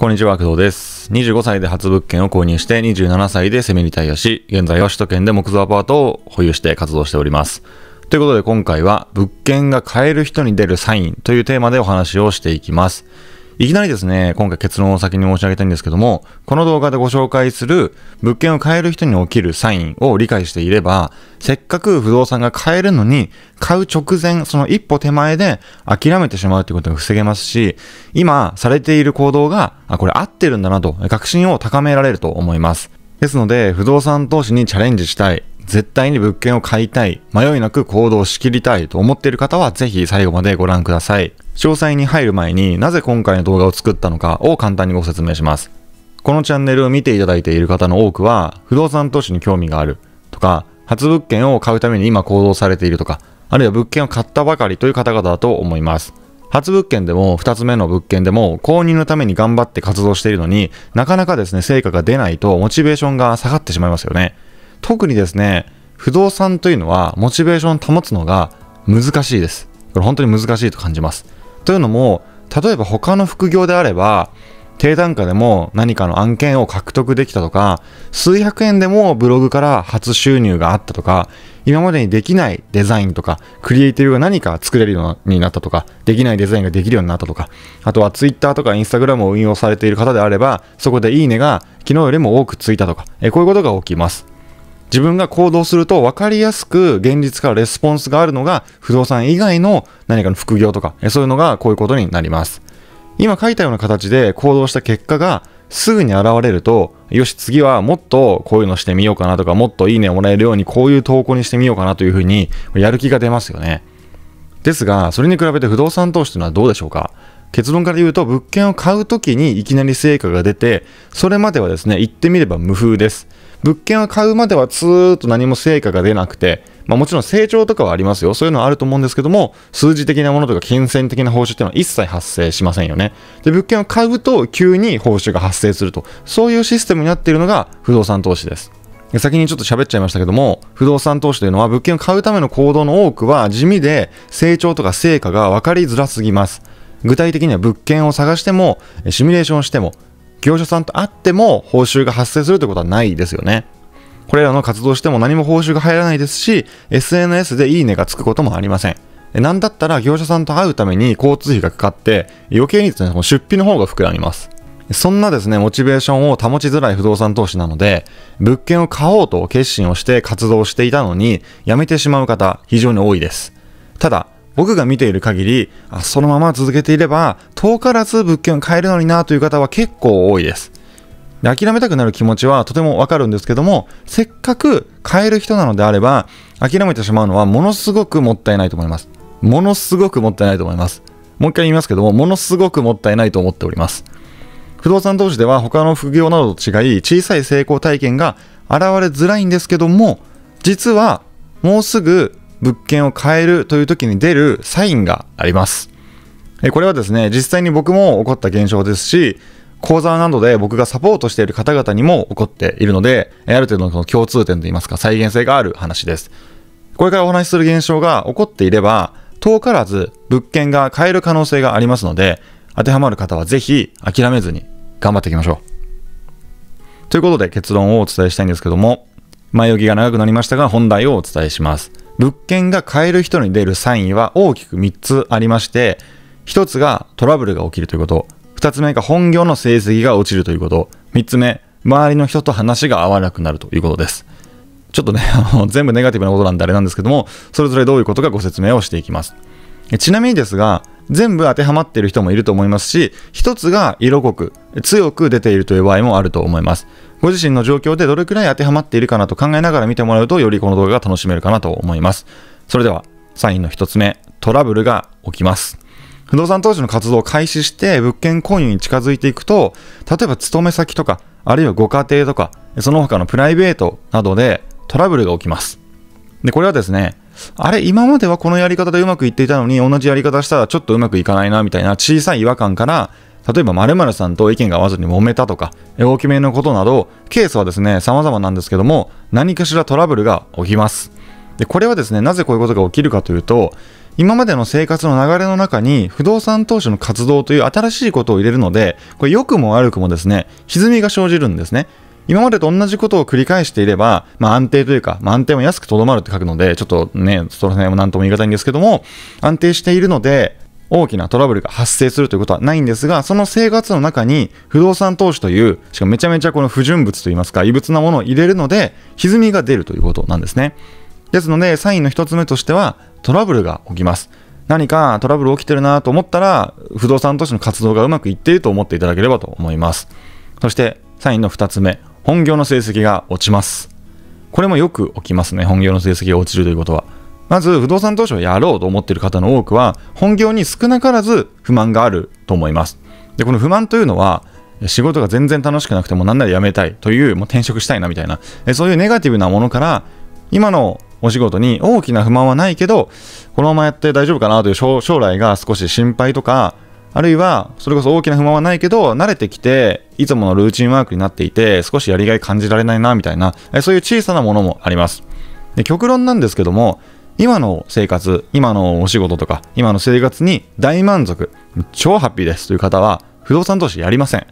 こんにちは、工藤です。25歳で初物件を購入して27歳でセミリタイアし、現在は首都圏で木造アパートを保有して活動しております。ということで今回は物件が買える人に出るサインというテーマでお話をしていきます。いきなりですね、今回結論を先に申し上げたいんですけども、この動画でご紹介する物件を買える人に起きるサインを理解していれば、せっかく不動産が買えるのに、買う直前、その一歩手前で諦めてしまうということが防げますし、今されている行動が、あ、これ合ってるんだなと、確信を高められると思います。ですので、不動産投資にチャレンジしたい、絶対に物件を買いたい、迷いなく行動しきりたいと思っている方は、ぜひ最後までご覧ください。詳細に入る前になぜ今回の動画を作ったのかを簡単にご説明します。このチャンネルを見ていただいている方の多くは、不動産投資に興味があるとか、初物件を買うために今行動されているとか、あるいは物件を買ったばかりという方々だと思います。初物件でも2つ目の物件でも購入のために頑張って活動しているのになかなかですね成果が出ないとモチベーションが下がってしまいますよね特にですね不動産というのはモチベーションを保つのが難しいです。これ本当に難しいと感じます。というのも例えば他の副業であれば低単価でも何かの案件を獲得できたとか数百円でもブログから初収入があったとか今までにできないデザインとかクリエイティブが何か作れるようになったとかできないデザインができるようになったとかあとは Twitter とか Instagram を運用されている方であればそこでいいねが昨日よりも多くついたとかえこういうことが起きます。自分が行動すると分かりやすく現実からレスポンスがあるのが不動産以外の何かの副業とかそういうのがこういうことになります。今書いたような形で行動した結果がすぐに現れるとよし次はもっとこういうのしてみようかなとかもっといいねをもらえるようにこういう投稿にしてみようかなというふうにやる気が出ますよね。ですがそれに比べて不動産投資というのはどうでしょうか結論から言うと物件を買う時にいきなり成果が出てそれまではですね言ってみれば無風です。物件を買うまではずーっと何も成果が出なくて、まあ、もちろん成長とかはありますよ。そういうのはあると思うんですけども数字的なものとか金銭的な報酬っていうのは一切発生しませんよね。で物件を買うと急に報酬が発生すると。そういうシステムになっているのが不動産投資です。先にちょっと喋っちゃいましたけども不動産投資というのは物件を買うための行動の多くは地味で成長とか成果が分かりづらすぎます。具体的には物件を探してもシミュレーションしても業者さんと会っても報酬が発生するということはないですよね。これらの活動しても何も報酬が入らないですし SNS でいいねがつくこともありません。なんだったら業者さんと会うために交通費がかかって余計にですね出費の方が膨らみます。そんなですね、モチベーションを保ちづらい不動産投資なので、物件を買おうと決心をして活動していたのに、辞めてしまう方、非常に多いです。ただ、僕が見ている限り、そのまま続けていれば、遠からず物件を買えるのになという方は結構多いです。で諦めたくなる気持ちはとてもわかるんですけども、せっかく買える人なのであれば、諦めてしまうのはものすごくもったいないと思います。ものすごくもったいないと思います。もう一回言いますけども、ものすごくもったいないと思っております。不動産投資では他の副業などと違い小さい成功体験が現れづらいんですけども実はもうすぐ物件を買えるという時に出るサインがありますこれはですね実際に僕も起こった現象ですし講座などで僕がサポートしている方々にも起こっているのである程度の共通点といいますか再現性がある話ですこれからお話しする現象が起こっていれば遠からず物件が買える可能性がありますので当てはまる方はぜひ諦めずに頑張っていきましょう。ということで結論をお伝えしたいんですけども、前置きが長くなりましたが本題をお伝えします。物件が買える人に出るサインは大きく3つありまして、1つがトラブルが起きるということ、2つ目が本業の成績が落ちるということ、3つ目、周りの人と話が合わなくなるということです。ちょっとね、あの全部ネガティブなことなんであれなんですけども、それぞれどういうことかご説明をしていきます。ちなみにですが、全部当てはまっている人もいると思いますし、一つが色濃く、強く出ているという場合もあると思います。ご自身の状況でどれくらい当てはまっているかなと考えながら見てもらうと、よりこの動画が楽しめるかなと思います。それでは、サインの一つ目、トラブルが起きます。不動産投資の活動を開始して物件購入に近づいていくと、例えば勤め先とか、あるいはご家庭とか、その他のプライベートなどでトラブルが起きます。で、これはですね、あれ、今まではこのやり方でうまくいっていたのに、同じやり方したらちょっとうまくいかないな、みたいな小さい違和感から、例えば〇〇さんと意見が合わずに揉めたとか、大きめのことなど、ケースはですね、様々なんですけども、何かしらトラブルが起きます。で、これはですね、なぜこういうことが起きるかというと、今までの生活の流れの中に不動産投資の活動という新しいことを入れるので、これ良くも悪くもですね、歪みが生じるんですね。今までと同じことを繰り返していれば、まあ、安定というか、まあ、安定も安くとどまるって書くので、ちょっとね、その辺も何とも言い難いんですけども、安定しているので、大きなトラブルが発生するということはないんですが、その生活の中に不動産投資という、しかもめちゃめちゃこの不純物といいますか、異物なものを入れるので、歪みが出るということなんですね。ですので、サインの1つ目としては、トラブルが起きます。何かトラブル起きてるなと思ったら、不動産投資の活動がうまくいっていると思っていただければと思います。そして、サインの2つ目、本業の成績が落ちます。これもよく起きますね、本業の成績が落ちるということは。まず不動産投資をやろうと思っている方の多くは本業に少なからず不満があると思います。でこの不満というのは仕事が全然楽しくなくても何なら辞めたいというもう転職したいなみたいなそういうネガティブなものから今のお仕事に大きな不満はないけどこのままやって大丈夫かなという将来が少し心配とかあるいはそれこそ大きな不満はないけど慣れてきていつものルーチンワークになっていて少しやりがい感じられないなみたいなそういう小さなものもあります。で極論なんですけども今の生活、今のお仕事とか、今の生活に大満足、超ハッピーですという方は、不動産投資やりません。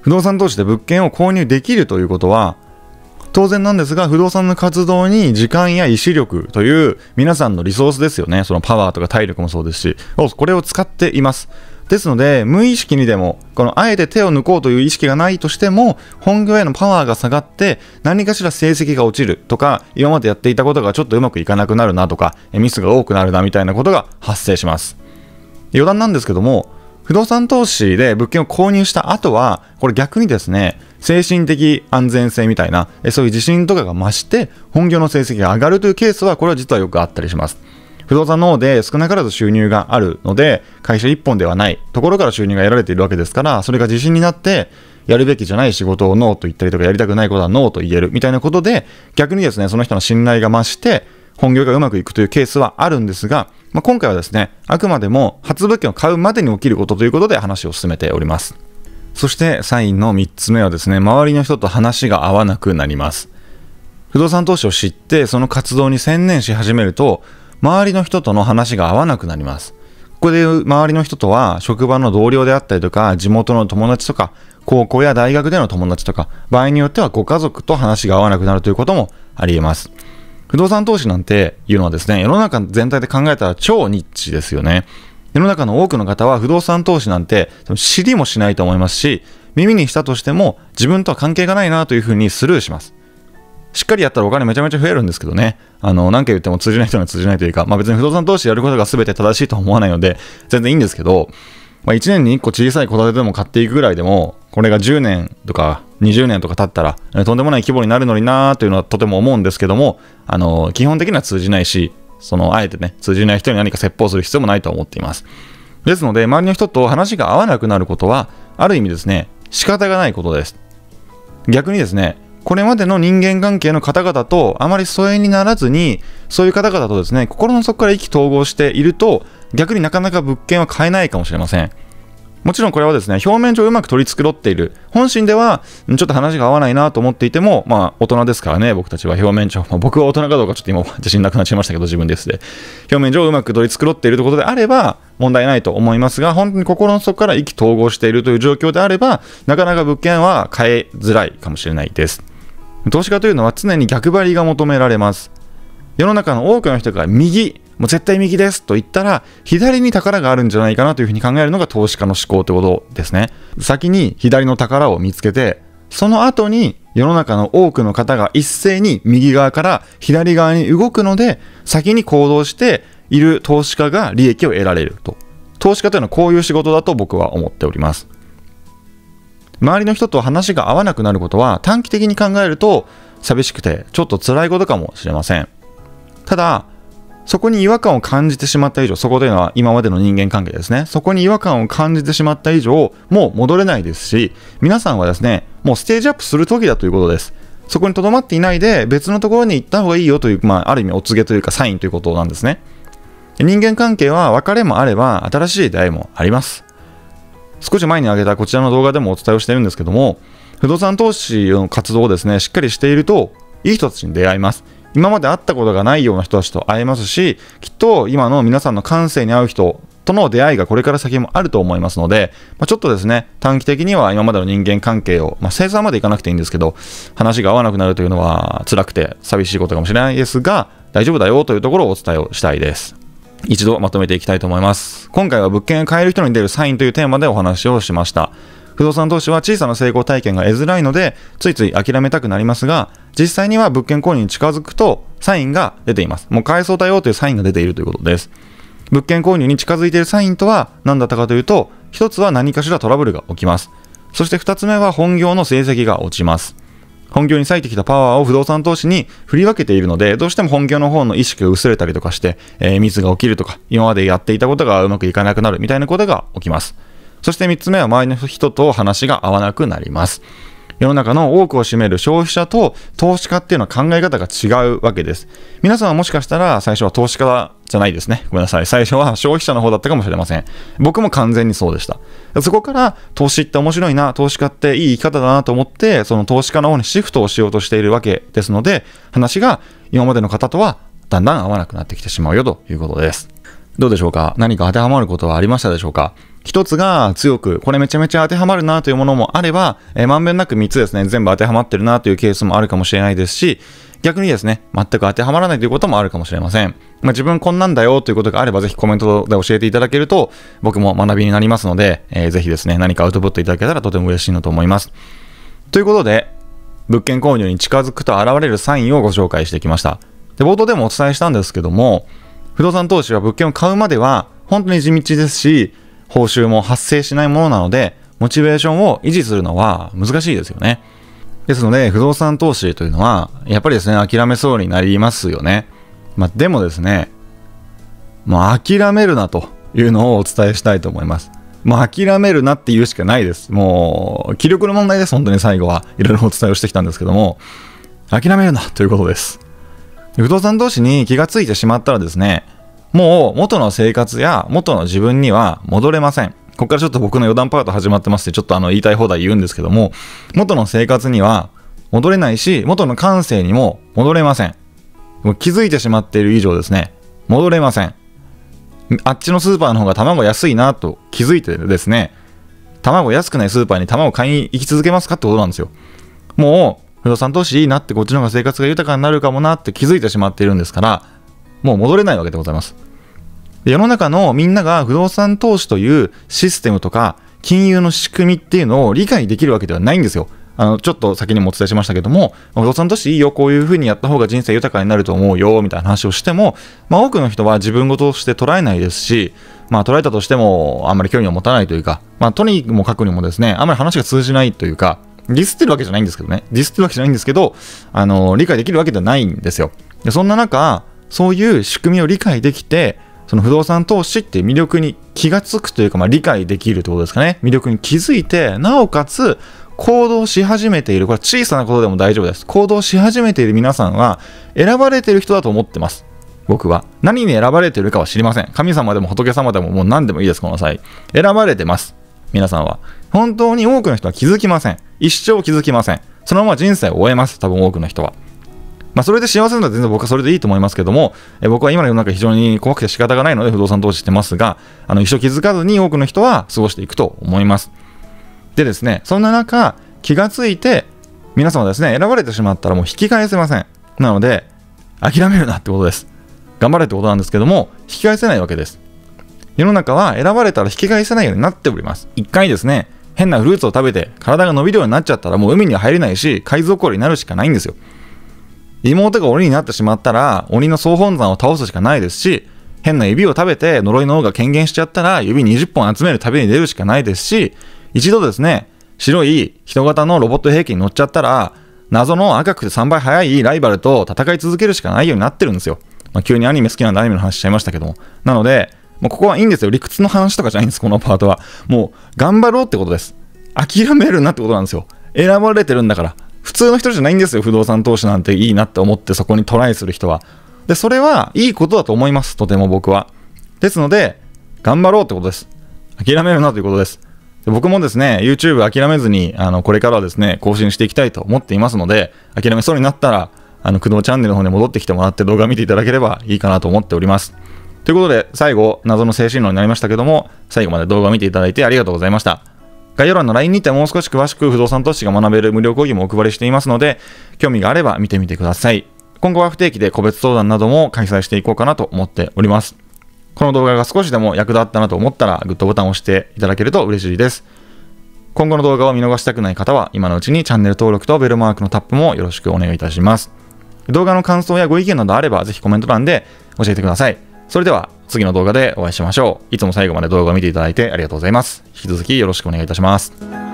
不動産投資で物件を購入できるということは、当然なんですが、不動産の活動に時間や意志力という皆さんのリソースですよね。そのパワーとか体力もそうですし、これを使っています。ですので、無意識にでも、このあえて手を抜こうという意識がないとしても、本業へのパワーが下がって、何かしら成績が落ちるとか、今までやっていたことがちょっとうまくいかなくなるなとか、ミスが多くなるなみたいなことが発生します。余談なんですけども、不動産投資で物件を購入した後は、これ逆にですね、精神的安全性みたいな、そういう自信とかが増して、本業の成績が上がるというケースは、これは実はよくあったりします。不動産の方で少なからず収入があるので、会社1本ではないところから収入が得られているわけですから、それが自信になって、やるべきじゃない仕事をノーと言ったりとか、やりたくないことはノーと言えるみたいなことで、逆にですね、その人の信頼が増して、本業がうまくいくというケースはあるんですが、まあ、今回はですね、あくまでも初物件を買うまでに起きることということで話を進めております。そしてサインの3つ目はですね、周りの人と話が合わなくなります。不動産投資を知って、その活動に専念し始めると、周りの人との話が合わなくなります。ここで周りの人とは職場の同僚であったりとか地元の友達とか高校や大学での友達とか場合によってはご家族と話が合わなくなるということもありえます。不動産投資なんていうのはですね、世の中全体で考えたら超ニッチですよね。世の中の多くの方は不動産投資なんて知りもしないと思いますし、耳にしたとしても自分とは関係がないなというふうにスルーします。しっかりやったらお金めちゃめちゃ増えるんですけどね。あの、何回言っても通じない人には通じないというか、まあ別に不動産投資やることが全て正しいとは思わないので、全然いいんですけど、まあ1年に1個小さい戸建てでも買っていくぐらいでも、これが10年とか20年とか経ったら、とんでもない規模になるのになーというのはとても思うんですけども、あの、基本的には通じないし、その、あえてね、通じない人に何か説法する必要もないと思っています。ですので、周りの人と話が合わなくなることは、ある意味ですね、仕方がないことです。逆にですね、これまでの人間関係の方々とあまり疎遠にならずに、そういう方々とですね、心の底から意気投合していると、逆になかなか物件は買えないかもしれません。もちろんこれはですね、表面上うまく取り繕っている。本心では、ちょっと話が合わないなと思っていても、まあ、大人ですからね、僕たちは表面上。まあ、僕は大人かどうかちょっと今自信なくなっちゃいましたけど、自分ですで。表面上うまく取り繕っているということであれば、問題ないと思いますが、本当に心の底から意気投合しているという状況であれば、なかなか物件は買えづらいかもしれないです。投資家というのは常に逆張りが求められます。世の中の多くの人が右、もう絶対右ですと言ったら、左に宝があるんじゃないかなというふうに考えるのが投資家の思考ということですね。先に左の宝を見つけて、その後に世の中の多くの方が一斉に右側から左側に動くので、先に行動している投資家が利益を得られると。投資家というのはこういう仕事だと僕は思っております。周りの人と話が合わなくなることは短期的に考えると寂しくてちょっと辛いことかもしれません。ただそこに違和感を感じてしまった以上そこというのは今までの人間関係ですね。そこに違和感を感じてしまった以上もう戻れないですし皆さんはですねもうステージアップする時だということです。そこにとどまっていないで別のところに行った方がいいよという、まあ、ある意味お告げというかサインということなんですね。人間関係は別れもあれば新しい出会いもあります。少し前に挙げたこちらの動画でもお伝えをしているんですけども、不動産投資の活動をですね、しっかりしていると、いい人たちに出会います。今まで会ったことがないような人たちと会えますし、きっと今の皆さんの感性に合う人との出会いがこれから先もあると思いますので、まあ、ちょっとですね、短期的には今までの人間関係を、まあ、生産までいかなくていいんですけど、話が合わなくなるというのは辛くて寂しいことかもしれないですが、大丈夫だよというところをお伝えをしたいです。一度まとめていきたいと思います。今回は物件を買える人に出るサインというテーマでお話をしました。不動産投資は小さな成功体験が得づらいので、ついつい諦めたくなりますが、実際には物件購入に近づくとサインが出ています。もう買えそうだよというサインが出ているということです。物件購入に近づいているサインとは何だったかというと、1つは何かしらトラブルが起きます。そして2つ目は本業の成績が落ちます。本業に割いてきたパワーを不動産投資に振り分けているので、どうしても本業の方の意識が薄れたりとかして、えー、ミスが起きるとか、今までやっていたことがうまくいかなくなるみたいなことが起きます。そして3つ目は周りの人と話が合わなくなります。世の中の多くを占める消費者と投資家っていうのは考え方が違うわけです。皆さんはもしかしたら最初は投資家じゃないですね。ごめんなさい。最初は消費者の方だったかもしれません。僕も完全にそうでした。そこから投資って面白いな、投資家っていい生き方だなと思って、その投資家の方にシフトをしようとしているわけですので、話が今までの方とはだんだん合わなくなってきてしまうよということです。どうでしょうか？何か当てはまることはありましたでしょうか？一つが強く、これめちゃめちゃ当てはまるなというものもあれば、えー、まんべんなく3つですね、全部当てはまってるなというケースもあるかもしれないですし、逆にですね、全く当てはまらないということもあるかもしれません。まあ、自分こんなんだよということがあれば、ぜひコメントで教えていただけると、僕も学びになりますので、えー、ぜひですね、何かアウトプットいただけたらとても嬉しいなと思います。ということで、物件購入に近づくと現れるサインをご紹介してきました。で、冒頭でもお伝えしたんですけども、不動産投資は物件を買うまでは本当に地道ですし、報酬も発生しないものなので、モチベーションを維持するのは難しいですよね。ですので、不動産投資というのは、やっぱりですね、諦めそうになりますよね。まあ、でもですね、もう諦めるなというのをお伝えしたいと思います。もう諦めるなって言うしかないです。もう、気力の問題です、本当に最後はいろいろお伝えをしてきたんですけども、諦めるなということです。不動産投資に気がついてしまったらですね、もう元の生活や元の自分には戻れません。ここからちょっと僕の余談パート始まってまして、ちょっとあの言いたい放題言うんですけども、元の生活には戻れないし、元の感性にも戻れません。もう気づいてしまっている以上ですね、戻れません。あっちのスーパーの方が卵安いなと気づいてですね、卵安くないスーパーに卵買いに行き続けますかってことなんですよ。もう、不動産投資いいなってこっちの方が生活が豊かになるかもなって気づいてしまっているんですから、もう戻れないわけでございます。世の中のみんなが不動産投資というシステムとか金融の仕組みっていうのを理解できるわけではないんですよ。あの、ちょっと先にもお伝えしましたけども、不動産投資いいよ、こういう風にやった方が人生豊かになると思うよ、みたいな話をしても、まあ多くの人は自分事として捉えないですし、まあ捉えたとしてもあんまり興味を持たないというか、まあとにもかくにもですね、あんまり話が通じないというか、ディスってるわけじゃないんですけどね、ディスってるわけじゃないんですけど、あの、理解できるわけではないんですよ。でそんな中、そういう仕組みを理解できて、その不動産投資って魅力に気がつくというか、まあ、理解できるってことですかね。魅力に気づいて、なおかつ行動し始めている。これ小さなことでも大丈夫です。行動し始めている皆さんは選ばれている人だと思ってます。僕は。何に選ばれているかは知りません。神様でも仏様でももう何でもいいです、この際。選ばれてます。皆さんは。本当に多くの人は気づきません。一生気づきません。そのまま人生を終えます。多分多くの人は。まあ、それで幸せなら全然僕はそれでいいと思いますけども、え僕は今の世の中非常に怖くて仕方がないので不動産投資してますが、あの一生気づかずに多くの人は過ごしていくと思います。でですね、そんな中、気がついて、皆様ですね、選ばれてしまったらもう引き返せません。なので、諦めるなってことです。頑張れってことなんですけども、引き返せないわけです。世の中は選ばれたら引き返せないようになっております。一回ですね、変なフルーツを食べて体が伸びるようになっちゃったらもう海には入れないし、海賊王になるしかないんですよ。妹が鬼になってしまったら、鬼の総本山を倒すしかないですし、変な指を食べて呪いの王が権限しちゃったら、指20本集める旅に出るしかないですし、一度ですね、白い人型のロボット兵器に乗っちゃったら、謎の赤くて3倍速いライバルと戦い続けるしかないようになってるんですよ。まあ、急にアニメ好きなんでアニメの話しちゃいましたけども。なので、もうここはいいんですよ。理屈の話とかじゃないんです、このパートは。もう、頑張ろうってことです。諦めるなってことなんですよ。選ばれてるんだから。普通の人じゃないんですよ、不動産投資なんていいなって思ってそこにトライする人は。で、それはいいことだと思います、とても僕は。ですので、頑張ろうってことです。諦めるなということです。で僕もですね、YouTube 諦めずに、あの、これからはですね、更新していきたいと思っていますので、諦めそうになったら、あの、駆動チャンネルの方に戻ってきてもらって動画見ていただければいいかなと思っております。ということで、最後、謎の精神論になりましたけども、最後まで動画を見ていただいてありがとうございました。概要欄の LINE にてもう少し詳しく不動産投資が学べる無料講義もお配りしていますので、興味があれば見てみてください。今後は不定期で個別相談なども開催していこうかなと思っております。この動画が少しでも役立ったなと思ったら、グッドボタンを押していただけると嬉しいです。今後の動画を見逃したくない方は、今のうちにチャンネル登録とベルマークのタップもよろしくお願いいたします。動画の感想やご意見などあれば、ぜひコメント欄で教えてください。それでは次の動画でお会いしましょう。いつも最後まで動画を見ていただいてありがとうございます。引き続きよろしくお願いいたします。